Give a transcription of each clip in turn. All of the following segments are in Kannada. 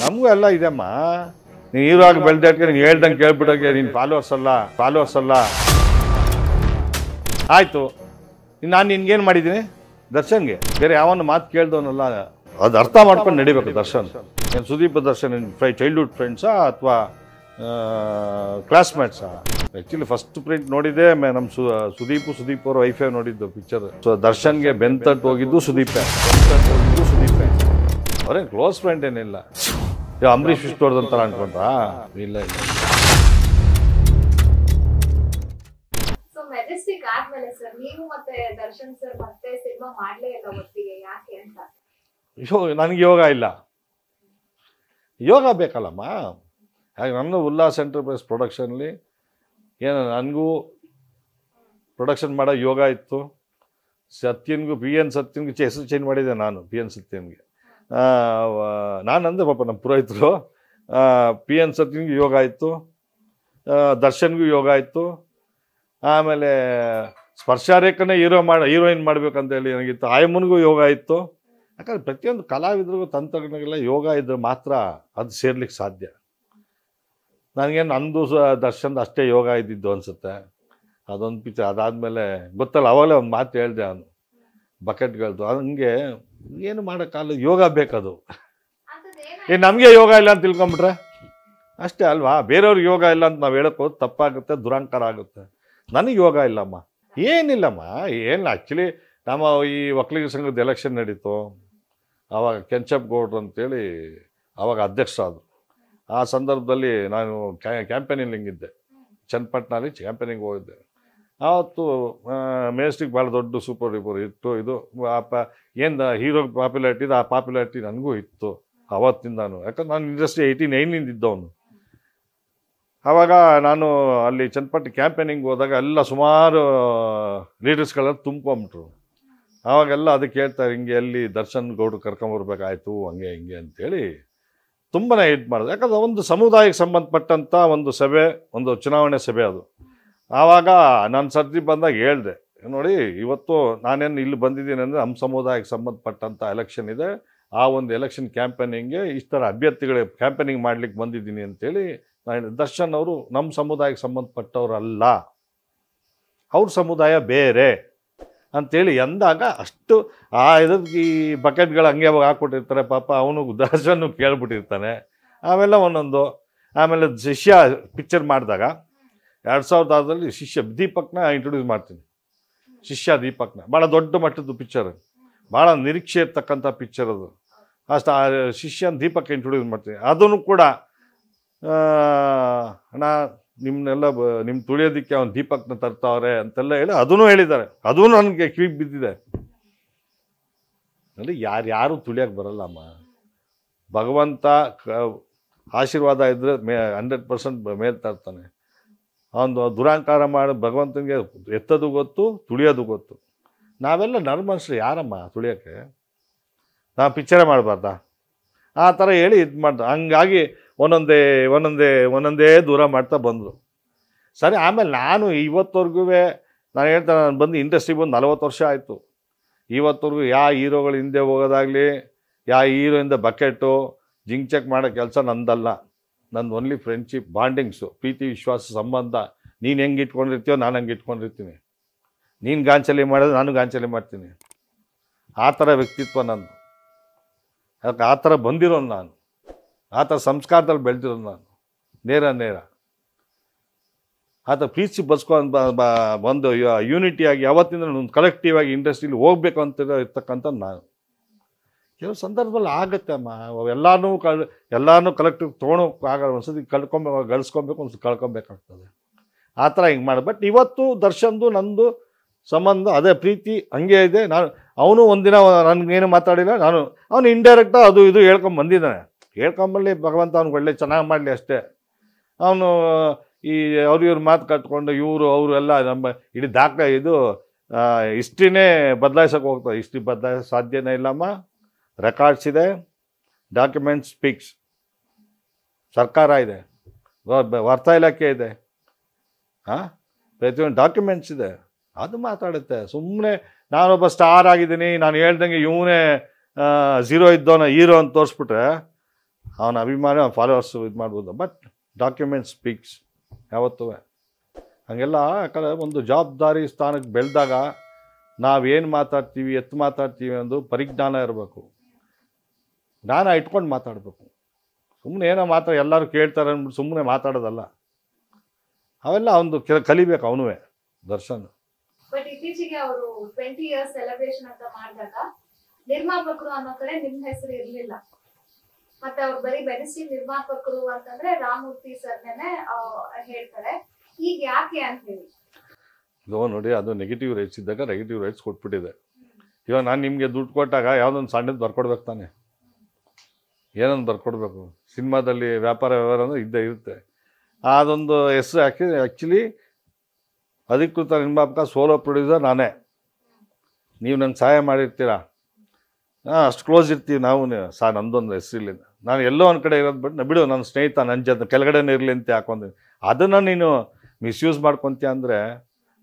ನಮಗೂ ಎಲ್ಲ ಇದೆಮ್ಮ. ನೀನು ಹೀರೋಗ ಬೆಳ್ದಕ್ಕೆ ನೀನು ಹೇಳ್ದಂಗೆ ಕೇಳ್ಬಿಟ್ಟೋಕೆ ನೀನು ಫಾಲೋವರ್ಸ್ ಅಲ್ಲ ಫಾಲೋವರ್ಸ್ ಅಲ್ಲ. ಆಯಿತು. ನಾನು ನಿನ್ಗೇನು ಮಾಡಿದ್ದೀನಿ? ದರ್ಶನ್ಗೆ. ಬೇರೆ ಯಾವನ್ನ ಮಾತು ಕೇಳ್ದವನಲ್ಲ. ಅದು ಅರ್ಥ ಮಾಡ್ಕೊಂಡು ನಡಿಬೇಕು ದರ್ಶನ್. ಏನು ಸುದೀಪ್ ದರ್ಶನ್ ಫ್ರೈ ಚೈಲ್ಡ್ಹುಡ್ ಫ್ರೆಂಡ್ಸಾ ಅಥವಾ ಕ್ಲಾಸ್ಮೇಟ್ಸಾ ಆ್ಯಕ್ಚುಲಿ ಫಸ್ಟ್ ಪ್ರಿಂಟ್ ನೋಡಿದ್ದೆ ನಮ್ಮ ಸು, ಸುದೀಪು, ಸುದೀಪ್ ಅವರು ವೈಫೈ ನೋಡಿದ್ದು ಪಿಕ್ಚರ್ ಸೊ ದರ್ಶನ್ಗೆ ಬೆಂತಟ್ಟು ಹೋಗಿದ್ದು ಸುದೀಪೇ. ಬೆಂತಟ್ಟು ಹೋಗಿದ್ದು ಸುದೀಪೇ. ಅವರೇನು ಕ್ಲೋಸ್ ಫ್ರೆಂಡ್ ಏನಿಲ್ಲ. ಇವ್ ಅಂಬರೀಷ್ ವಿಷ್ಣುವರ್ಧನ್ ಥರ ಅನ್ಕೊಂಡ್ರಾ? ಇಲ್ಲ ಇಲ್ಲ. ಸೊ ಮೆಜೆಸ್ಟಿಕ್ ಆದ್ಮೇಲೆ ಸರ್ ನೀವು ಮತ್ತೆ ದರ್ಶನ್ ಸರ್ ಮತ್ತೆ ಸಿನಿಮಾ ಮಾಡ್ಲೇ ಇಲ್ಲ ಒಟ್ಟಿಗೆ ಯಾಕೆ ಅಂತ? ಯೋಗ ನನಗೆ ಯೋಗ ಇಲ್ಲ. ಯೋಗ ಬೇಕಲ್ಲಮ್ಮ? ಹಾಗೆ ನನ್ನ ಉಲ್ಲಾಸ್ ಎಂಟರ್ಪ್ರೈಸ್ ಪ್ರೊಡಕ್ಷನ್ಲಿ ಏನು ನನಗೂ ಪ್ರೊಡಕ್ಷನ್ ಮಾಡೋ ಯೋಗ ಇತ್ತು. ಸತ್ಯನ್ಗೂ ಪಿ ಎನ್ ಸತ್ಯನ್ಗೂ ಹೆಸರು ಚೇಂಜ್ ಮಾಡಿದ್ದೆ ನಾನು ಪಿ ಎನ್ ಸತ್ಯನ್ಗೆ. ನಾನು ಅಂದೆ ಪಾಪ ನಮ್ಮ ಪುರೋಹಿತರು. ಪಿ ಎನ್ ಸತ್ಯನಿಗೂ ಯೋಗ ಆಯಿತು. ದರ್ಶನ್ಗೂ ಯೋಗ ಆಯಿತು. ಆಮೇಲೆ ಸ್ಪರ್ಶಾರೇಖನೇ ಹೀರೋ ಮಾಡಿ, ಹೀರೋಯಿನ್ ಮಾಡ್ಬೇಕಂತೇಳಿ ನನಗಿತ್ತು. ಆಯಮ್ಮನಿಗೂ ಯೋಗ ಇತ್ತು ಯಾಕಂದ್ರೆ ಪ್ರತಿಯೊಂದು ಕಲಾವಿದರಿಗೂ ತಂತ್ರಜ್ಞಗಳ ಯೋಗ ಇದ್ರೆ ಮಾತ್ರ ಅದು ಸೇರ್ಲಿಕ್ಕೆ ಸಾಧ್ಯ. ನನಗೇನು ನಂದು ಸಹ ದರ್ಶನ್ದ ಅಷ್ಟೇ ಯೋಗ ಇದ್ದಿದ್ದು ಅನಿಸುತ್ತೆ. ಅದೊಂದು ಪಿಕ್ಚರ್ ಅದಾದಮೇಲೆ ಗೊತ್ತಲ್ಲ, ಅವಾಗಲೇ ಒಂದು ಮಾತು ಹೇಳಿದೆ ಅವನು ಬಕೆಟ್ಗಳದ್ದು ಹಂಗೆ ಏನು ಮಾಡೋಕ್ಕಾಗಲ್ಲ ಯೋಗ ಬೇಕದು. ಏ ನಮಗೆ ಯೋಗ ಇಲ್ಲ ಅಂತ ತಿಳ್ಕೊಂಬಿಟ್ರೆ? ಅಷ್ಟೇ ಅಲ್ವಾ? ಬೇರೆಯವ್ರಿಗೆ ಯೋಗ ಇಲ್ಲ ಅಂತ ನಾವು ಹೇಳಕ್ ಹೋದ್ ತಪ್ಪಾಗುತ್ತೆ ದುರಂಕಾರ ಆಗುತ್ತೆ. ನನಗೆ ಯೋಗ ಇಲ್ಲಮ್ಮ. ಏನಿಲ್ಲಮ್ಮ. ಏನು ಆ್ಯಕ್ಚುಲಿ ನಮ್ಮ ಈ ಒಕ್ಕಲಿಗ ಸಂಘದ ಎಲೆಕ್ಷನ್ ನಡೀತು. ಆವಾಗ ಕೆಂಚಪ್ ಗೌಡ್ರು ಅಂತೇಳಿ ಆವಾಗ ಅಧ್ಯಕ್ಷರಾದರು ಆ ಸಂದರ್ಭದಲ್ಲಿ ನಾನು ಕ್ಯಾಂಪೇನಿಂಗ್ ಹಿಂಗಿದ್ದೆ ಚನ್ನಪಟ್ಟಣಲ್ಲಿ ಕ್ಯಾಂಪೇನಿಂಗ್ ಹೋಗಿದ್ದೆ. ಆವತ್ತು ಮೇಸ್ಟಿಗೆ ಭಾಳ ದೊಡ್ಡ ಸೂಪರ್ ಡೂಪರ್ ಇತ್ತು ಇದು. ಏನು ಹೀರೋ ಪಾಪ್ಯುಲಾರಿಟಿ ಇದು, ಆ ಪಾಪ್ಯುಲಾರಿಟಿ ನನಗೂ ಇತ್ತು ಅವತ್ತಿಂದಾನು. ಯಾಕಂದ್ರೆ ನಾನು ಇಂಡಸ್ಟ್ರಿ ಏಯ್ಟಿ ನೈನಿಂದ ಇದ್ದವನು. ಆವಾಗ ನಾನು ಅಲ್ಲಿ ಚನ್ನಪಟ್ಟಿ ಕ್ಯಾಂಪೇನಿಂಗ್ ಹೋದಾಗ ಎಲ್ಲ ಸುಮಾರು ಲೀಡರ್ಸ್ಗಳೆಲ್ಲ ತುಂಬ್ಕೊಂಬಿಟ್ರು. ಆವಾಗೆಲ್ಲ ಅದಕ್ಕೆ ಹೇಳ್ತಾರೆ, ಹಿಂಗೆ ಅಲ್ಲಿ ದರ್ಶನ್ ಗೌಡ್ರು ಕರ್ಕೊಂಬರ್ಬೇಕಾಯ್ತು ಹಂಗೆ, ಹಿಂಗೆ ಅಂತೇಳಿ. ತುಂಬಾ ಇದು ಮಾಡೋದು ಯಾಕಂದ್ರೆ ಒಂದು ಸಮುದಾಯಕ್ಕೆ ಸಂಬಂಧಪಟ್ಟಂಥ ಒಂದು ಸಭೆ, ಒಂದು ಚುನಾವಣೆ ಸಭೆ ಅದು. ಆವಾಗ ನನ್ನ ಸರ್ತಿ ಬಂದಾಗ ಹೇಳಿದೆ, ನೋಡಿ ಇವತ್ತು ನಾನೇನು ಇಲ್ಲಿ ಬಂದಿದ್ದೀನಿ ಅಂದರೆ ನಮ್ಮ ಸಮುದಾಯಕ್ಕೆ ಸಂಬಂಧಪಟ್ಟಂಥ ಎಲೆಕ್ಷನ್ ಇದೆ. ಆ ಒಂದು ಎಲೆಕ್ಷನ್ ಕ್ಯಾಂಪೇನಿಂಗ್ಗೆ ಇಷ್ಟ ಥರ ಅಭ್ಯರ್ಥಿಗಳ ಕ್ಯಾಂಪೇನಿಂಗ್ ಮಾಡ್ಲಿಕ್ಕೆ ಬಂದಿದ್ದೀನಿ ಅಂತೇಳಿ ನಾನು ದರ್ಶನ್ ಅವರು ನಮ್ಮ ಸಮುದಾಯಕ್ಕೆ ಸಂಬಂಧಪಟ್ಟವರಲ್ಲ, ಅವ್ರ ಸಮುದಾಯ ಬೇರೆ ಅಂತೇಳಿ ಎಂದಾಗ ಅಷ್ಟು ಆ ಇದಕ್ಕೆ ಈ ಬಕೆಟ್ಗಳು ಹಂಗೆ ಹಾಕ್ಕೊಟ್ಟಿರ್ತಾರೆ ಪಾಪ ಅವನು ದರ್ಶನ್ ಕೇಳ್ಬಿಟ್ಟಿರ್ತಾನೆ. ಆಮೇಲೆ ಒಂದೊಂದು, ಆಮೇಲೆ ಶಿಷ್ಯ ಪಿಕ್ಚರ್ ಮಾಡಿದಾಗ ಎರಡು ಸಾವಿರದ ಆರರಲ್ಲಿ ಶಿಷ್ಯ ದೀಪಕ್ನ ಇಂಟ್ರೊಡ್ಯೂಸ್ ಮಾಡ್ತೀನಿ. ಶಿಷ್ಯ ದೀಪಕ್ನ. ಭಾಳ ದೊಡ್ಡ ಮಟ್ಟದ್ದು ಪಿಕ್ಚರ್ ಭಾಳ ನಿರೀಕ್ಷೆ ಇರ್ತಕ್ಕಂಥ ಪಿಕ್ಚರ್ ಅದು. ಅಷ್ಟು, ಆ, ಶಿಷ್ಯನ ದೀಪಕ್ ಇಂಟ್ರೊಡ್ಯೂಸ್ ಮಾಡ್ತೀನಿ. ಅದನ್ನು ಕೂಡ ಅಣ್ಣ ನಿಮ್ಮನ್ನೆಲ್ಲ ನಿಮ್ಮ ತುಳಿಯೋದಕ್ಕೆ ಅವ್ನು ದೀಪಕ್ನ ತರ್ತಾವ್ರೆ ಅಂತೆಲ್ಲ ಹೇಳಿ ಅದನ್ನು ಹೇಳಿದ್ದಾರೆ. ಅದೂ ನನಗೆ ಕಿವಿಗೆ ಬಿದ್ದಿದೆ. ಅಂದರೆ ಯಾರು ಯಾರು ಬರಲ್ಲಮ್ಮ ಭಗವಂತ ಕ, ಆಶೀರ್ವಾದ ಇದ್ದರೆ ಮೇ ಹಂಡ್ರೆಡ್ ಪರ್ಸೆಂಟ್ ಮೇಲೆ ತರ್ತಾನೆ. ಅವನು ದುರಾಂಕಾರ ಮಾಡಿ ಭಗವಂತನಿಗೆ ಎತ್ತೋದು ಗೊತ್ತು, ತುಳಿಯೋದು ಗೊತ್ತು. ನಾವೆಲ್ಲ ನರ್ಮನ್ಸ್ರು ಯಾರಮ್ಮ ತುಳಿಯೋಕ್ಕೆ? ನಾವು ಪಿಕ್ಚರೇ ಮಾಡಬಾರ್ದಾ? ಆ ಥರ ಹೇಳಿ ಇದು ಮಾಡ್ದ, ಹಂಗಾಗಿ ಒಂದೊಂದೇ ಒಂದೊಂದೇ ಒಂದೊಂದೇ ದೂರ ಮಾಡ್ತಾ ಬಂದರು. ಸರಿ, ಆಮೇಲೆ ನಾನು ಇವತ್ತವರೆಗೂ ನಾನು ಹೇಳ್ತೇನೆ ನಾನು ಬಂದು ಇಂಡಸ್ಟ್ರಿಗೆ ಬಂದು ನಲವತ್ತು ವರ್ಷ ಆಯಿತು. ಇವತ್ತವರೆಗೂ ಯಾವ ಹೀರೋಗಳು ಹಿಂದೆ ಹೋಗೋದಾಗಲಿ ಯಾವ ಹೀರೋಯಿಂದ ಬಕೆಟು, ಜಿಂಕ್ ಚೆಕ್ ಮಾಡೋ ಕೆಲಸ ನಂದಲ್ಲ. ನಂದು ಓನ್ಲಿ ಫ್ರೆಂಡ್ಶಿಪ್ ಬಾಂಡಿಂಗ್ಸು ಪ್ರೀತಿ, ವಿಶ್ವಾಸ, ಸಂಬಂಧ. ನೀನು ಹೆಂಗೆ ಇಟ್ಕೊಂಡಿರ್ತೀಯೋ ನಾನು ಹಂಗೆ ಇಟ್ಕೊಂಡಿರ್ತೀನಿ. ನೀನು ಗಾಂಚಲಿ ಮಾಡಿದ್ರೆ ನಾನು ಗಾಂಚಲಿ ಮಾಡ್ತೀನಿ. ಆ ಥರ ವ್ಯಕ್ತಿತ್ವ ನನ್ನ ಅದಕ್ಕೆ ಆ ಥರ ಬಂದಿರೋನು ನಾನು. ಆ ಥರ ಸಂಸ್ಕಾರದಲ್ಲಿ ಬೆಳೆದಿರೋನು ನಾನು. ನೇರ ನೇರ. ಆ ಥರ ಪ್ರೀತಿ ಬಸ್ಕೊಂಡು ಬಂದು ಯೂನಿಟಿಯಾಗಿ ಯಾವತ್ತಿಂದ ಒಂದು ಕಲೆಕ್ಟಿವ್ ಆಗಿ ಇಂಡಸ್ಟ್ರಿಲಿ ಹೋಗ್ಬೇಕು ಅಂತ ಇರ್ತಕ್ಕಂಥ ನಾನು. ಕೆಲವು ಸಂದರ್ಭದಲ್ಲಿ ಆಗುತ್ತೆ ಅಮ್ಮ. ಎಲ್ಲಾನು ಕಳ್, ಎಲ್ಲಾನು ಕಲೆಕ್ಟಿವ್ ತೊಗೊಳೋಕೆ ಆಗಲ್ಲ ಒಂದ್ಸತಿ ಕಳ್ಕೊಬೇಕು ಗಳಿಸ್ಕೊಬೇಕು ಒಂದ್ಸತಿ ಕಳ್ಕೊಬೇಕಾಗ್ತದೆ. ಆ ಥರ ಹಿಂಗೆ ಮಾಡಿ. ಬಟ್ ಇವತ್ತು ದರ್ಶನ್ದು, ನಂದು ಸಂಬಂಧ ಅದೇ ಪ್ರೀತಿ ಹಂಗೆ ಇದೆ. ನಾನು, ಅವನು ಒಂದಿನ ನನಗೇನು ಮಾತಾಡಿಲ್ಲ. ನಾನು, ಅವನು ಇಂಡೈರೆಕ್ಟಾಗಿ ಅದು ಇದು ಹೇಳ್ಕೊಂಬಂದಿದ್ದಾನೆ ಹೇಳ್ಕೊಂಬಲ್ಲಿ ಭಗವಂತ ಅವ್ನಿಗೆ ಒಳ್ಳೆ ಚೆನ್ನಾಗಿ ಮಾಡಲಿ ಅಷ್ಟೇ. ಅವನು, ಈ ಅವ್ರು ಇವ್ರು ಮಾತು ಕಟ್ಕೊಂಡು ಇವರು, ಅವರು ಎಲ್ಲ ನಮ್ಮ ಇಡೀ ದಾಖಲೆ ಇದು ಹಿಸ್ಟ್ರಿನೇ ಬದಲಾಯಿಸೋಕೆ ಹೋಗ್ತಾರೆ ಹಿಸ್ಟ್ರಿ ಬದಲಾಯಿಸೋ ಸಾಧ್ಯನೇ ಇಲ್ಲಮ್ಮ. ರೆಕಾರ್ಡ್ಸ್ ಇದೆ ಡಾಕ್ಯುಮೆಂಟ್ ಸ್ಪೀಕ್ಸ್ ಸರ್ಕಾರ ಇದೆ ವಾರ್ತಾ ಇಲಾಖೆ ಇದೆ ಹಾಂ ಪ್ರತಿಯೊಂದು ಡಾಕ್ಯುಮೆಂಟ್ಸ್ ಇದೆ. ಅದು ಮಾತಾಡುತ್ತೆ. ಸುಮ್ಮನೆ ನಾನೊಬ್ಬ ಸ್ಟಾರ್ ಆಗಿದ್ದೀನಿ, ನಾನು ಹೇಳ್ದಂಗೆ ಇವನೇ ಝೀರೋ ಇದ್ದವನ ಹೀರೋ ಅಂತ ತೋರಿಸ್ಬಿಟ್ರೆ ಅವನ ಅಭಿಮಾನಿ, ಅವನ ಫಾಲೋವರ್ಸ್ ಇದು ಮಾಡ್ಬೋದು. ಬಟ್ ಡಾಕ್ಯುಮೆಂಟ್ ಸ್ಪೀಕ್ಸ್ ಯಾವತ್ತೂ. ಹಾಗೆಲ್ಲ ಯಾಕಂದರೆ ಒಂದು ಜವಾಬ್ದಾರಿ ಸ್ಥಾನಕ್ಕೆ ಬೆಳೆದಾಗ ನಾವೇನು ಮಾತಾಡ್ತೀವಿ, ಎತ್ತು ಮಾತಾಡ್ತೀವಿ ಅಂದು ಪರಿಜ್ಞಾನ ಇರಬೇಕು. ಜ್ಞಾನ ಇಟ್ಕೊಂಡು ಮಾತಾಡಬೇಕು. ಸುಮ್ಮನೆ ಏನೋ ಮಾತಾಡ ಎಲ್ಲರೂ ಕೇಳ್ತಾರೆ ಅಂದ್ಬಿಟ್ಟು ಸುಮ್ಮನೆ ಮಾತಾಡೋದಲ್ಲ. ಅವೆಲ್ಲ ಒಂದು ಕೆಲ ಕಲಿಬೇಕು ಅವನು ದರ್ಶನ್. ಬಟ್ ಇತ್ತೀಚೆಗೆ ಅವರು ಟ್ವೆಂಟಿ ಇಯರ್ಸ್ ಸೆಲೆಬ್ರೇಷನ್ ಅಂತ ಮಾಡಿದಾಗ ನಿರ್ಮಾಪಕರು ಅನ್ನೋ ಕಡೆ ನಿಮ್ಮ ಹೆಸರು ಇರ್ಲಿಲ್ಲ. ಮತ್ತೆ ಅವ್ರು ಬರೀ ಬೆನಸಿ ನಿರ್ಮಾಪಕರು ಅಂತಂದ್ರೆ ರಾಮಮೂರ್ತಿ ಸರ್ನೇನೆ ಹೇಳ್ತಾರೆ. ಈಗ ಯಾಕೆ ಅಂತ ಹೇಳಿ. ಇದು ನೋಡಿ ಅದು ನೆಗೆಟಿವ್ ರೈಟ್ಸ್ ಇದ್ದಾಗ ನೆಗೆಟಿವ್ ರೈಟ್ಸ್ ಕೊಟ್ಬಿಟ್ಟಿದೆ. ಇವಾಗ ನಾನು ನಿಮಗೆ ದುಡ್ಡು ಕೊಟ್ಟಾಗ ಯಾವುದೊಂದು ಸಣ್ಣದು ಬರ್ಕೊಡ್ಬೇಕು ತಾನೆ. ಏನೊಂದು ಬರ್ಕೊಡ್ಬೇಕು? ಸಿನಿಮಾದಲ್ಲಿ ವ್ಯಾಪಾರ ವ್ಯವಹಾರ ಅಂದರೆ ಇದ್ದೇ ಇರುತ್ತೆ. ಅದೊಂದು ಹೆಸರು ಹಾಕಿ ಆ್ಯಕ್ಚುಲಿ ಅಧಿಕೃತ ನಿರ್ಮಾಪಕ ಸೋಲೋ ಪ್ರೊಡ್ಯೂಸರ್ ನಾನೇ. ನೀವು ನನ್ನ ಸಹಾಯ ಮಾಡಿರ್ತೀರಾ? ಹಾಂ, ಅಷ್ಟು ಕ್ಲೋಸ್ ಇರ್ತೀವಿ ನಾವು ಸಾ, ನಂದೊಂದು ಹೆಸರಿಲ್ಲ ನಾನು ಎಲ್ಲೋ ಒಂದು ಕಡೆ ಇರೋದು ಬಿಟ್ಟು, ಬಿಡು, ನನ್ನ ಸ್ನೇಹಿತ ನನ್ನ ಜೊತೆ ಕೆಳಗಡೆನೇ ಇರಲಿ ಅಂತ ಹಾಕೊಂತೀನಿ ಅದನ್ನು ನೀನು ಮಿಸ್ಯೂಸ್ ಮಾಡ್ಕೊತೀಯ ಅಂದರೆ,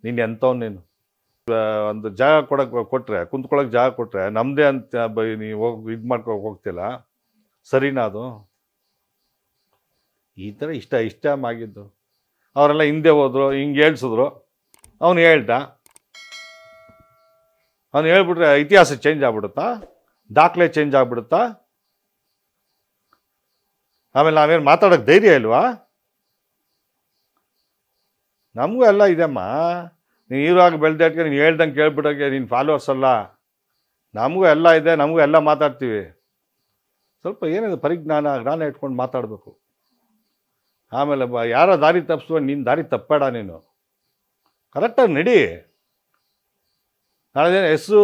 ನೀನು ಎಂಥವ್ ನೀನು? ಒಂದು ಜಾಗ ಕೊಡೋಕೆ ಕೊಟ್ಟರೆ ಕುಂತ್ಕೊಳ್ಳೋಕೆ ಜಾಗ ಕೊಟ್ಟರೆ ನಮ್ಮದೇ ಅಂತ ಬೈ ನೀವು ಹೋಗಿ ಇದು ಮಾಡ್ಕೊಳಕ್ಕೆ ಹೋಗ್ತಿಲ್ಲ. ಸರಿನಾ ಅದು? ಈ ಥರ ಇಷ್ಟ ಇಷ್ಟ ಆಗಿದ್ದು ಅವರೆಲ್ಲ ಹಿಂದೆ ಹೋದ್ರು, ಹಿಂಗೆ ಹೇಳ್ಸಿದ್ರು. ಅವನು ಹೇಳ್ದ. ಅವನು ಹೇಳ್ಬಿಟ್ರೆ ಇತಿಹಾಸ ಚೇಂಜ್ ಆಗ್ಬಿಡುತ್ತಾ? ದಾಖಲೆ ಚೇಂಜ್ ಆಗ್ಬಿಡುತ್ತಾ? ಆಮೇಲೆ ನಾವೇನು ಮಾತಾಡೋಕೆ ಧೈರ್ಯ ಇಲ್ವಾ? ನಮಗೂ ಎಲ್ಲ ಇದೆಮ್ಮ. ನೀನು ಇರುವಾಗ ಬೆಳೆದಾಟ್ಗೆ ನೀನು ಹೇಳ್ದಂಗೆ ಕೇಳ್ಬಿಟ್ಟೋಕೆ ನೀನು ಫಾಲೋವರ್ಸ್ ಅಲ್ಲ. ನಮಗೂ ಎಲ್ಲ ಇದೆ, ನಮಗೂ ಎಲ್ಲ ಮಾತಾಡ್ತೀವಿ. ಸ್ವಲ್ಪ ಏನಿದೆ ಪರಿಜ್ಞಾನ ಜ್ಞಾನ ಇಟ್ಕೊಂಡು ಮಾತಾಡಬೇಕು. ಆಮೇಲೆ ಬ ಯಾರೋ ದಾರಿ ತಪ್ಪಿಸುವ ನೀನು ದಾರಿ ತಪ್ಪಬೇಡ ನೀನು. ಕರೆಕ್ಟಾಗಿ ನಡಿ. ನಾಳೆ ಹೆಸರು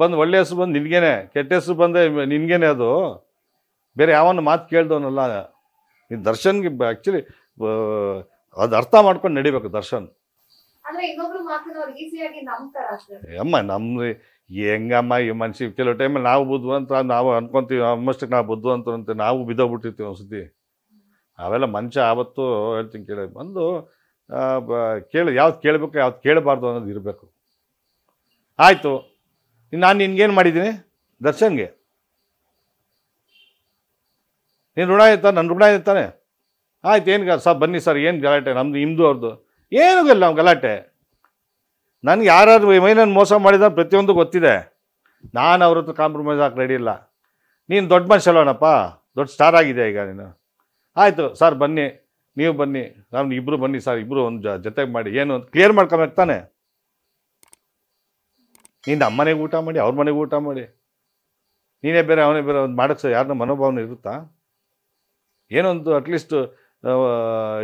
ಬಂದು ಒಳ್ಳೆ ಹೆಸರು ಬಂದು ನಿನಗೇನೆ ಕೆಟ್ಟ ಹೆಸರು ಬಂದೆ ನಿನಗೇನೆ ಅದು. ಬೇರೆ ಯಾವನ್ನ ಮಾತು ಕೇಳ್ದವನಲ್ಲ. ನೀನು ದರ್ಶನ್ಗೆ ಆ್ಯಕ್ಚುಲಿ ಅದು ಅರ್ಥ ಮಾಡ್ಕೊಂಡು ನಡಿಬೇಕು ದರ್ಶನ್. ಅಮ್ಮ ನಮ್ಮ ಹೆಂಗಮ್ಮ ಈ ಮನುಷ್ಯ ಕೆಲವು ಟೈಮಲ್ಲಿ ನಾವು ಬುದ್ಧಿವಂತ, ನಾವು ಅನ್ಕೊಂತೀವಿ ಆಲ್ಮೋಸ್ಟ್ ನಾವು ಬುದ್ಧಿವಂತರು ಅಂತ ನಾವು ಬಿದ್ದೋಗ್ಬಿಟ್ಟಿರ್ತೀವಿ ಒಂದ್ಸತಿ. ಅವೆಲ್ಲ ಮನುಷ್ಯ ಆವತ್ತು ಹೇಳ್ತೀನಿ ಕೇಳಿ, ಬಂದು ಕೇಳಿ, ಯಾವ್ದು ಕೇಳಬೇಕು, ಯಾವ್ದು ಕೇಳಬಾರ್ದು ಅನ್ನೋದು ಇರಬೇಕು. ಆಯಿತು, ನಾನು ನಿನ್ಗೇನು ಮಾಡಿದ್ದೀನಿ? ದರ್ಶನ್ಗೆ. ನೀನು ಋಣ ಇರ್ತಾ ನನ್ನ ಋಣ ಇರ್ತಾನೆ ಆಯ್ತು, ಏನು ಸರ್ ಬನ್ನಿ ಸರ್, ಏನು ಗಲಾಟೆ? ನಮ್ದು ನಿಮ್ಮದು ಅವ್ರದ್ದು ಏನೂ ಇಲ್ಲ ನಾವು ಗಲಾಟೆ? ನನಗೆ ಯಾರು ಮೈನನ್ನು ಮೋಸ ಮಾಡಿದ ಪ್ರತಿಯೊಂದು ಗೊತ್ತಿದೆ. ನಾನು ಅವ್ರ ಹತ್ರ ಕಾಂಪ್ರಮೈಸ್ ಹಾಕಿ ರೆಡಿ ಇಲ್ಲ. ನೀನು ದೊಡ್ಡ ಮನುಷ್ಯಲ್ಲವನಪ್ಪ ದೊಡ್ಡ ಸ್ಟಾರ್ ಆಗಿದೆ ಈಗ ನೀನು? ಆಯಿತು ಸರ್ ಬನ್ನಿ. ನೀವು ಬನ್ನಿ. ನಾನು ಇಬ್ಬರು ಬನ್ನಿ ಸರ್ ಇಬ್ಬರು ಒಂದು ಜೊತೆಗೆ ಮಾಡಿ. ಏನು ಅಂತ ಕ್ಲಿಯರ್ ಮಾಡ್ಕೊಬೇಕು ತಾನೆ? ನೀನು ನಮ್ಮ ಮನೆಗೆ ಊಟ ಮಾಡಿ, ಅವ್ರ ಮನೆಗೆ ಊಟ ಮಾಡಿ. ನೀನೇ ಬೇರೆ, ಅವನೇ ಬೇರೆ ಒಂದು ಮಾಡೋಕ್ಕೆ ಸರ್ ಯಾರನ್ನ ಮನೋಭಾವನೆ ಇರುತ್ತಾ? ಏನೊಂದು ಅಟ್ಲೀಸ್ಟ್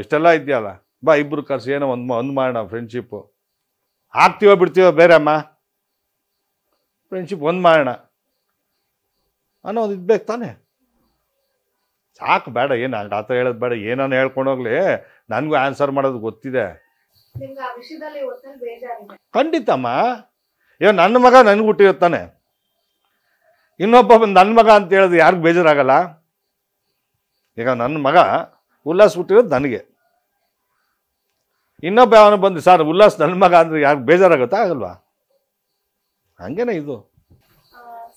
ಇಷ್ಟೆಲ್ಲ ಇದೆಯಲ್ಲ? ಬಾ ಇಬ್ಬರು ಕರ್ಸಿ, ಏನೋ ಒಂದು ಒಂದು ಮಾಡೋಣ ಫ್ರೆಂಡ್ಶಿಪ್ಪು ಆಗ್ತೀವೋ ಬಿಡ್ತೀವೋ ಬೇರೆಮ್ಮ ಫ್ರೆಂಡ್ಶಿಪ್ ಒಂದು ಮಾಡೋಣ ಅನ್ನೋ ಒಂದು ಇದ್ಬೇಕು ತಾನೆ? ಸಾಕು ಬೇಡ ಏನು ಆ ಥರ ಹೇಳೋದು ಬೇಡ ಏನಾನು ಹೇಳ್ಕೊಂಡು ಹೋಗ್ಲಿ. ನನಗೂ ಆನ್ಸರ್ ಮಾಡೋದು ಗೊತ್ತಿದೆ. ಖಂಡಿತಮ್ಮ. ಇವ ನನ್ನ ಮಗ ನನಗೆ ಹುಟ್ಟಿರುತ್ತಾನೆ ಇನ್ನೊಬ್ಬ ನನ್ನ ಮಗ ಅಂತ ಹೇಳಿದ್ರೆ ಯಾರಿಗೂ ಬೇಜಾರಾಗಲ್ಲ. ಈಗ ನನ್ನ ಮಗ ಉಲ್ಲಾಸ್ ಹುಟ್ಟಿರೋದು ನನಗೆ. ಇನ್ನೊಬ್ಬ ಅವನು ಬಂದು ಸರ್ ಉಲ್ಲಾಸ್ ನನ್ನ ಮಗ ಅಂದ್ರೆ ಯಾಕೆ ಬೇಜಾರಾಗುತ್ತಾ? ಆಗಲ್ವಾ? ಹಂಗೇನೆ ಇದು.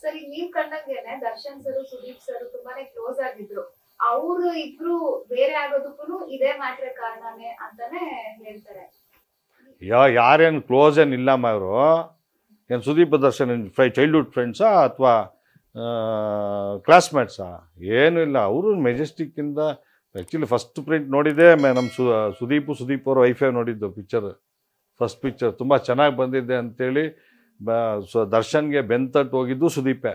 ಸರಿ ನೀವ್ ಕಂಡಂಗೆನೆ ದರ್ಶನ್ ಸರ್ ಸುದೀಪ್ ಸರ್ ತುಂಬಾನೇ ಕ್ಲೋಸ್ ಆಗಿದ್ರು. ಅವರು ಇಬ್ರು ಬೇರೆ ಆಗೋದಕ್ಕೂ ಇದೇ ಮ್ಯಾಟ್ರೆ ಕಾರಣನೇ ಅಂತಾನೆ ಹೇಳ್ತಾರೆ. ಯಾ ಯಾರೇನು ಕ್ಲೋಸ್ ಏನು ಇಲ್ಲಮ್ಮ ಅವರು. ಏನು ಸುದೀಪ್ ದರ್ಶನ್ ಫ್ರೈ ಚೈಲ್ಡ್ಹುಡ್ ಫ್ರೆಂಡ್ಸಾ ಅಥವಾ ಕ್ಲಾಸ್ಮೇಟ್ಸಾ ಏನು ಇಲ್ಲ. ಅವರು ಮೆಜೆಸ್ಟಿಕ್ಕಿಂದ ಆ್ಯಕ್ಚುಲಿ ಫಸ್ಟ್ ಪ್ರಿಂಟ್ ನೋಡಿದ್ದೆ ನಮ್ಮ ಸು, ಸುದೀಪು, ಸುದೀಪ್ ಅವ್ರ ವೈಫೈ ನೋಡಿದ್ದು ಪಿಕ್ಚರ್ ಫಸ್ಟ್ ಪಿಕ್ಚರ್ ತುಂಬ ಚೆನ್ನಾಗಿ ಬಂದಿದೆ ಅಂಥೇಳಿ ಬ, ಸೊ, ದರ್ಶನ್ಗೆ ಬೆಂತಟ್ಟು ಹೋಗಿದ್ದು ಸುದೀಪೇ.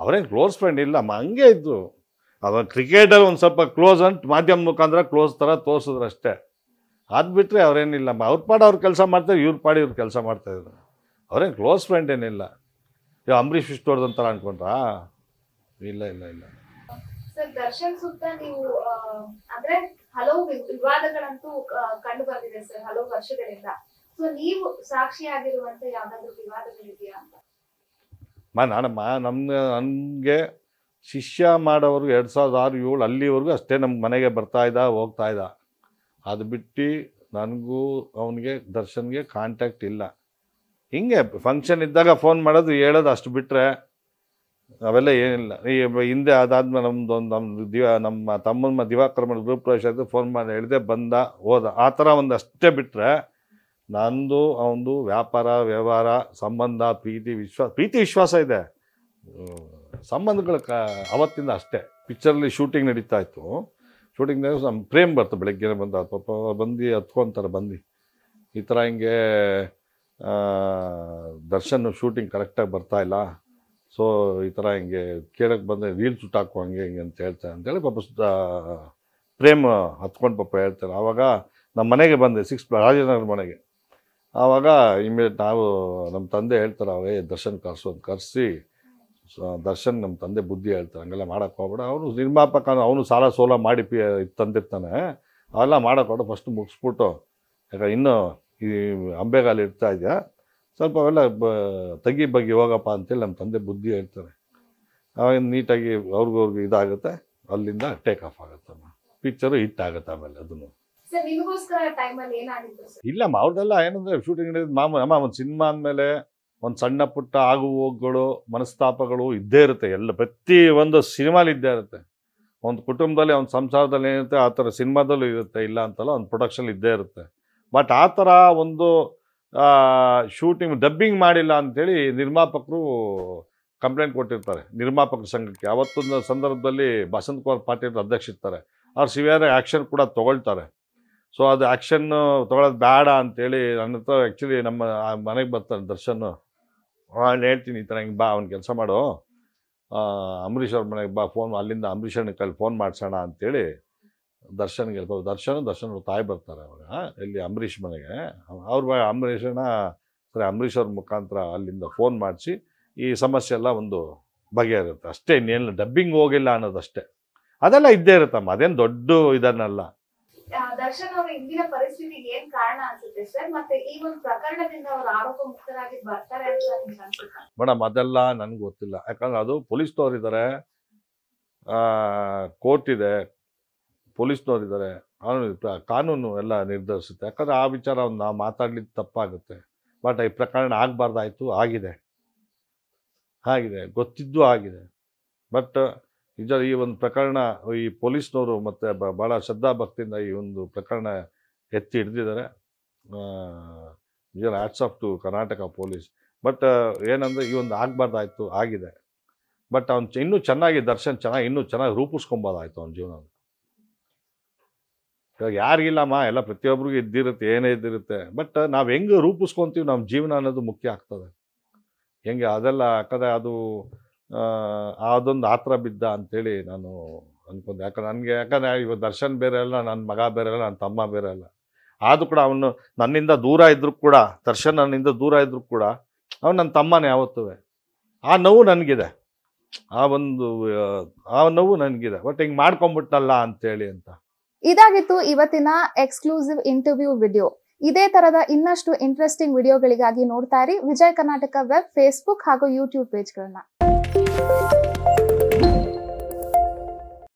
ಅವರೇನು ಕ್ಲೋಸ್ ಫ್ರೆಂಡ್ ಇಲ್ಲ ಹಂಗೆ ಇದ್ದು ಅವ ಕ್ರಿಕೆಟಲ್ಲಿ ಒಂದು ಸ್ವಲ್ಪ ಕ್ಲೋಸ್ ಅಂತ ಮಾಧ್ಯಮ ಮುಖಾಂತರ ಕ್ಲೋಸ್ ಥರ ತೋರಿಸಿದ್ರು ಅಷ್ಟೇ. ಅದು ಬಿಟ್ಟರೆ ಅವ್ರೇನಿಲ್ಲ ಅವ್ರ ಪಾಡು ಅವ್ರು ಕೆಲಸ ಮಾಡ್ತಾರೆ ಇವ್ರ ಪಾಡಿ ಇವ್ರು ಕೆಲಸ ಮಾಡ್ತಾಯಿದ್ರು ಅವ್ರೇನು ಕ್ಲೋಸ್ ಫ್ರೆಂಡ್ ಏನಿಲ್ಲ. ಇವಾಗ ಅಂಬರೀಷ್ ಇಷ್ಟು ಥರ ಅನ್ಕೊಂಡ್ರಾ? ಇಲ್ಲ ಇಲ್ಲ ಇಲ್ಲ. ಸರ್, ದರ್ಶನ್ ಸುತ್ತ ನೀವು ಅಂದ್ರೆ ಹಲವು ವಿವಾದಗಳಂತೂ ಕಂಡು ಬಂದಿದೆ ಸರ್, ಹಲವು ವರ್ಷಗಳಿಂದ. ಸೊ ನೀವು ಸಾಕ್ಷಿಯಾಗಿರುವಂತ ಯಾವ್ದಾದ್ರು ವಿವಾದಗಳಿದೆಯಾ? ಅಂತ ನಾನಮ್ಮ ನಮ್ಗೆ ನನಗೆ ಶಿಷ್ಯ ಮಾಡೋರು ಎರಡು ಸಾವಿರದ ಆರು, ಏಳು, ಅಲ್ಲಿವರೆಗೂ ಅಷ್ಟೇ ನಮ್ಮ ಮನೆಗೆ ಬರ್ತಾ ಇದ್ದ, ಹೋಗ್ತಾ ಇದ್ದ. ಅದು ಬಿಟ್ಟು ನನಗೂ ಅವನಿಗೆ, ದರ್ಶನ್ಗೆ ಕಾಂಟ್ಯಾಕ್ಟ್ ಇಲ್ಲ. ಹಿಂಗೆ ಫಂಕ್ಷನ್ ಇದ್ದಾಗ ಫೋನ್ ಮಾಡೋದು ಹೇಳೋದು ಅಷ್ಟು ಬಿಟ್ಟರೆ ಅವೆಲ್ಲ ಏನಿಲ್ಲ. ಈ ಹಿಂದೆ ಅದಾದ್ಮೇಲೆ ನಮ್ದು ಒಂದು ನಮ್ಮ ದಿವ, ನಮ್ಮ ತಮ್ಮನ ದಿವಾಕ್ರಮಣ ಗ್ರೂಪ್ ಪ್ರವೇಶ ಆಯಿತು ಫೋನ್ ಮಾಡಿ ಹೇಳಿದೆ, ಬಂದ, ಹೋದ. ಆ ಥರ ಒಂದು ಅಷ್ಟೇ ಬಿಟ್ಟರೆ ನಂದು ಅವನದು ವ್ಯಾಪಾರ, ವ್ಯವಹಾರ, ಸಂಬಂಧ, ಪ್ರೀತಿ ವಿಶ್ವಾಸ ಪ್ರೀತಿ, ವಿಶ್ವಾಸ ಇದೆ. ಸಂಬಂಧಗಳ ಕ, ಅವತ್ತಿಂದ ಅಷ್ಟೇ. ಪಿಕ್ಚರಲ್ಲಿ ಶೂಟಿಂಗ್ ನಡೀತಾ ಇತ್ತು. ಶೂಟಿಂಗ್ನಾಗ ನಮ್ಮ ಪ್ರೇಮ್ ಬರ್ತದೆ ಬೆಳಗ್ಗೆ ಬಂದ. ಪಾಪ ಬಂದು ಹತ್ಕೊಂತಾರೆ ಬಂದು. ಈ ಥರ ಹಿಂಗೆ ದರ್ಶನ್ ಶೂಟಿಂಗ್ ಕರೆಕ್ಟಾಗಿ ಬರ್ತಾಯಿಲ್ಲ ಸೊ ಈ ಥರ ಹಿಂಗೆ ಕೇಳಕ್ಕೆ ಬಂದೆ ರೀಲ್ಸ್ ಸುಟ್ಟಾಕು ಹಂಗೆ ಹಿಂಗೆ ಅಂತ ಹೇಳ್ತಾರೆ ಅಂತೇಳಿ ಪಾಪ ಪ್ರೇಮ್ ಹತ್ಕೊಂಡು ಪಾಪ ಹೇಳ್ತಾರೆ. ಆವಾಗ ನಮ್ಮ ಮನೆಗೆ ಬಂದೆ ಸಿಕ್ಸ್ ರಾಜನಗರ ಮನೆಗೆ. ಆವಾಗ ಇಮಿಡಿಯೇಟ್ ನಾವು ನಮ್ಮ ತಂದೆ ಹೇಳ್ತಾರೆ ಅವೇ ದರ್ಶನ್ ಕರ್ಸು ಅಂತ ಕರೆಸಿ ದರ್ಶನ್ ನಮ್ಮ ತಂದೆ ಬುದ್ಧಿ ಹೇಳ್ತಾರೆ, ಹಂಗೆಲ್ಲ ಮಾಡೋಕ್ಕೆ ಅವನು ನಿರ್ಮಾಪಕ, ಅವನು ಸಾಲ ಸೋಲ ಮಾಡಿ ಪಿ, ತಂದಿರ್ತಾನೆ. ಅವೆಲ್ಲ ಮಾಡೋಕೆ ಹೋಗ್ಬೇಡ ಫಸ್ಟ್ ಮುಗಿಸ್ಬಿಟ್ಟು. ಯಾಕಂದ್ರೆ ಇನ್ನೂ ಈ ಅಂಬೆಗಾಲಿ ಇರ್ತಾ ಇದೆಯಾ ಸ್ವಲ್ಪ ಅವೆಲ್ಲ ಬ ತಗಿ ಬಗ್ಗೆ ಹೋಗಪ್ಪ ಅಂತೇಳಿ ನಮ್ಮ ತಂದೆ ಬುದ್ಧಿ ಹೇಳ್ತಾರೆ. ಆವಾಗ ನೀಟಾಗಿ ಅವ್ರಿಗವ್ರಿಗೆ ಇದಾಗುತ್ತೆ ಅಲ್ಲಿಂದ ಟೇಕ್ ಆಫ್ ಆಗುತ್ತಮ್ಮ ಪಿಕ್ಚರು ಹಿಟ್ ಆಗುತ್ತೆ ಆಮೇಲೆ ಅದನ್ನು. ಇಲ್ಲಮ್ಮ ಅವ್ರದ್ದೆಲ್ಲ ಏನಂದ್ರೆ ಶೂಟಿಂಗ್ ನಡೆಯೋದು ಮಾಮೂಲಿ ಅಮ್ಮ ಒಂದು ಸಿನಿಮಾ ಅಂದಮೇಲೆ ಒಂದು ಸಣ್ಣ ಪುಟ್ಟ ಆಗು ಹೋಗುಗಳು ಮನಸ್ತಾಪಗಳು ಇದ್ದೇ ಇರುತ್ತೆ. ಎಲ್ಲ ಪ್ರತಿ ಒಂದು ಸಿನಿಮಾಲಿ ಇದ್ದೇ ಇರುತ್ತೆ. ಒಂದು ಕುಟುಂಬದಲ್ಲಿ ಒಂದು ಸಂಸಾರದಲ್ಲಿ ಏನಿರುತ್ತೆ ಆ ಥರ ಸಿನಿಮಾದಲ್ಲೂ ಇರುತ್ತೆ ಇಲ್ಲ ಅಂತಲ್ಲ ಒಂದು ಪ್ರೊಡಕ್ಷನ್ ಇದ್ದೇ ಇರುತ್ತೆ. ಬಟ್ ಆ ಥರ ಒಂದು ಶೂಟಿಂಗ್ ಡಬ್ಬಿಂಗ್ ಮಾಡಿಲ್ಲ ಅಂಥೇಳಿ ನಿರ್ಮಾಪಕರು ಕಂಪ್ಲೇಂಟ್ ಕೊಟ್ಟಿರ್ತಾರೆ, ನಿರ್ಮಾಪಕ ಸಂಘಕ್ಕೆ. ಅವತ್ತೊಂದು ಸಂದರ್ಭದಲ್ಲಿ ಬಸಂತ್ ಕುಮಾರ್ ಪಾಟೀಲ್ ಅಧ್ಯಕ್ಷ ಇರ್ತಾರೆ. ಅವ್ರು ಸಿವಿಯರ್ ಆ್ಯಕ್ಷನ್ ಕೂಡ ತೊಗೊಳ್ತಾರೆ. ಸೊ ಅದು ಆ್ಯಕ್ಷನ್ನು ತೊಗೊಳೋದು ಬೇಡ ಅಂತೇಳಿ ನನ್ನ ಹತ್ರ ಆ್ಯಕ್ಚುಲಿ ನಮ್ಮ ಮನೆಗೆ ಬರ್ತಾರೆ ದರ್ಶನ್. ನಾನು ಹೇಳ್ತೀನಿ ಈ ಥರ ಹಿಂಗೆ ಬಾ, ಅವ್ನು ಕೆಲಸ ಮಾಡು. ಅಂಬರೀಷ್ ಅವ್ರ ಮನೆಗೆ ಬಾ ಫೋನ್ ಅಲ್ಲಿಂದ ಅಂಬರೀಷ್ ಕಲ್ಲಿ ಫೋನ್ ಮಾಡಿಸೋಣ ಅಂತೇಳಿ ದರ್ಶನ್ಗೆ ಹೇಳ್ಬೋದು ದರ್ಶನ್ ದರ್ಶನ್ ಅವ್ರ ತಾಯಿ ಬರ್ತಾರೆ ಅವಾಗ. ಇಲ್ಲಿ ಅಂಬರೀಷ್ ಮನೆಗೆ. ಅವ್ರ ಬ- ಅಂಬರೀಷ್ ಅಣ್ಣ ಸರಿ ಅಂಬರೀಷ್ ಅವ್ರ ಮುಖಾಂತರ ಅಲ್ಲಿಂದ ಫೋನ್ ಮಾಡಿಸಿ ಈ ಸಮಸ್ಯೆ ಎಲ್ಲ ಒಂದು ಬಗೆಹರಿರುತ್ತೆ ಅಷ್ಟೇ ಇನ್ನೇನು ಡಬ್ಬಿಂಗ್ ಹೋಗಿಲ್ಲ ಅನ್ನೋದಷ್ಟೇ. ಅದೆಲ್ಲ ಇದ್ದೇ ಇರುತ್ತಮ್ಮ ಅದೇನು ದೊಡ್ಡ ಇದನ್ನಲ್ಲ. ಆ, ದರ್ಶನ್ ಅವರ ಇಂದಿನ ಪರಿಸ್ಥಿತಿಗೆ ಏನ್ ಕಾರಣ ಅನ್ಸುತ್ತೆ ಸರ್? ಮತ್ತೆ ಈ ಒಂದು ಪ್ರಕರಣದಿಂದ ಅವರು ಆರೋಪ ಮುಕ್ತರಾಗಿ ಬರ್ತಾರೆ ಅಂತ ನಿಮ್ಗೆ ಅನ್ಸುತ್ತಾ? ಮೇಡಮ್ ಅದೆಲ್ಲ ನನ್ಗೆ ಗೊತ್ತಿಲ್ಲ. ಯಾಕಂದ್ರೆ ಅದು ಪೊಲೀಸ್ನವ್ರು ಇದ್ದಾರೆ ಕೋರ್ಟ್ ಇದೆ. ಪೊಲೀಸ್ನವ್ರು ಇದ್ದಾರೆ ಕಾನೂನು ಕಾನೂನು ಎಲ್ಲ ನಿರ್ಧರಿಸುತ್ತೆ. ಯಾಕಂದರೆ ಆ ವಿಚಾರ ಒಂದು ನಾವು ಮಾತಾಡಲಿಕ್ಕೆ ತಪ್ಪಾಗುತ್ತೆ. ಬಟ್ ಈ ಪ್ರಕರಣ ಆಗಬಾರ್ದಾಯ್ತು, ಆಗಿದೆ. ಆಗಿದೆ, ಗೊತ್ತಿದ್ದು ಆಗಿದೆ. ಬಟ್ ನಿಜ ಈ ಒಂದು ಪ್ರಕರಣ, ಈ ಪೊಲೀಸ್ನವರು ಮತ್ತು ಭಾಳ ಶ್ರದ್ಧಾ ಭಕ್ತಿಯಿಂದ ಈ ಒಂದು ಪ್ರಕರಣ ಎತ್ತಿ ಹಿಡ್ದಿದ್ದಾರೆ. ನಿಜ hats off to Karnataka police. But ಏನಂದರೆ ಈ ಒಂದು ಆಗಬಾರ್ದಾಯ್ತು, ಆಗಿದೆ. ಬಟ್ ಅವ್ನು ಇನ್ನೂ ಚೆನ್ನಾಗಿ ದರ್ಶನ್ ಚೆನ್ನಾಗಿ, ಇನ್ನೂ ಚೆನ್ನಾಗಿ ರೂಪಿಸ್ಕೊಂಬೋದಾಯ್ತು ಅವ್ನ ಜೀವನ ಇವಾಗ ಯಾರಿಗಿಲ್ಲಮ್ಮ ಎಲ್ಲ ಪ್ರತಿಯೊಬ್ಬರಿಗೂ ಇದ್ದಿರುತ್ತೆ ಏನೇ ಇದ್ದಿರುತ್ತೆ. ಬಟ್ ನಾವು ಹೆಂಗೆ ರೂಪಿಸ್ಕೊತೀವಿ ನಮ್ಮ ಜೀವನ ಅನ್ನೋದು ಮುಖ್ಯ ಆಗ್ತದೆ. ಹೆಂಗೆ ಅದೆಲ್ಲ ಯಾಕಂದರೆ ಅದು ಅದೊಂದು ಆತ್ರ ಬಿದ್ದ ಅಂಥೇಳಿ ನಾನು ಅಂದ್ಕೊಂಡೆ ಯಾಕಂದ್ರೆ ನನಗೆ ಯಾಕಂದರೆ ಇವಾಗ ದರ್ಶನ್ ಬೇರೆ ಅಲ್ಲ ನನ್ನ ಮಗ ಬೇರೆ ಅಲ್ಲ ನನ್ನ ತಮ್ಮ ಬೇರೆ ಅಲ್ಲ. ಆದರೂ ಕೂಡ ಅವನು ನನ್ನಿಂದ ದೂರ ಇದ್ದರೂ ಕೂಡ ದರ್ಶನ್ ನನ್ನಿಂದ ದೂರ ಇದ್ದರೂ ಕೂಡ ಅವನು ನನ್ನ ತಮ್ಮನೇ ಯಾವತ್ತೂ. ಆ ನೋವು ನನಗಿದೆ. ಆ ಒಂದು ಆ, ನೋವು ನನಗಿದೆ. ಬಟ್ ಹಿಂಗೆ ಮಾಡ್ಕೊಂಬಿಟ್ಟಲ್ಲ ಅಂಥೇಳಿ ಅಂತ. ಇದಾಗಿತ್ತು ಇವತ್ತಿನ ಎಕ್ಸ್ಕ್ಲೂಸಿವ್ ಇಂಟರ್ವ್ಯೂ ವಿಡಿಯೋ. ಇದೇ ತರದ ಇನ್ನಷ್ಟು ಇಂಟ್ರೆಸ್ಟಿಂಗ್ ವಿಡಿಯೋಗಳಿಗಾಗಿ ನೋಡ್ತಾ ಇರಿ ವಿಜಯ ಕರ್ನಾಟಕ ವೆಬ್ ಫೇಸ್ಬುಕ್ ಹಾಗೂ ಯೂಟ್ಯೂಬ್ ಪೇಜ್ಗಳನ್ನ